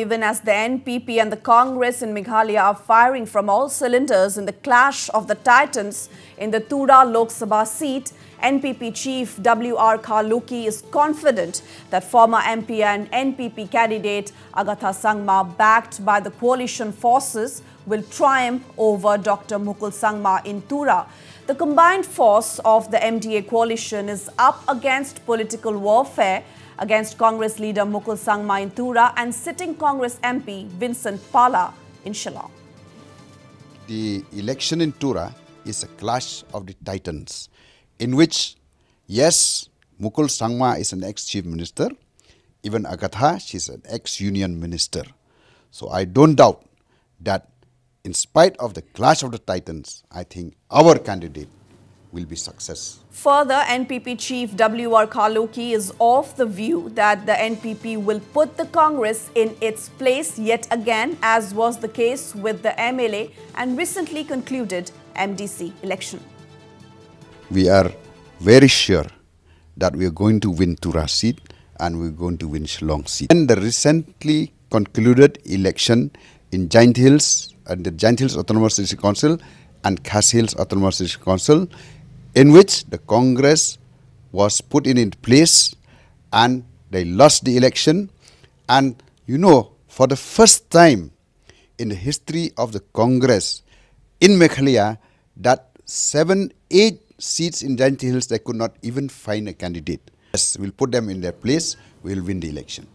Even as the NPP and the Congress in Meghalaya are firing from all cylinders in the clash of the titans in the Tura Lok Sabha seat, NPP chief W.R. Kharlukhi is confident that former MP and NPP candidate Agatha Sangma, backed by the coalition forces, will triumph over Dr. Mukul Sangma in Tura. The combined force of the MDA coalition is up against political warfare against Congress leader Mukul Sangma in Tura and sitting Congress MP Vincent Pala in Shillong. The election in Tura is a clash of the titans in which, yes, Mukul Sangma is an ex-chief minister, even Agatha, she's an ex-union minister. So I don't doubt that in spite of the clash of the titans, I think our candidate will be success. Further, NPP chief W.R. Kharlukhi is of the view that the NPP will put the Congress in its place yet again, as was the case with the MLA and recently concluded MDC election. We are very sure that we are going to win Tura seat and we're going to win Shillong seat. And the recently concluded election in Jaintia Hills the Jaintia Hills Autonomous District Council and Khasi Hills Autonomous District Council in which the Congress was put in place and they lost the election. And you know, for the first time in the history of the Congress in Meghalaya, that seven, eight seats in Jaintia Hills, they could not even find a candidate. Yes, we'll put them in their place, we'll win the election.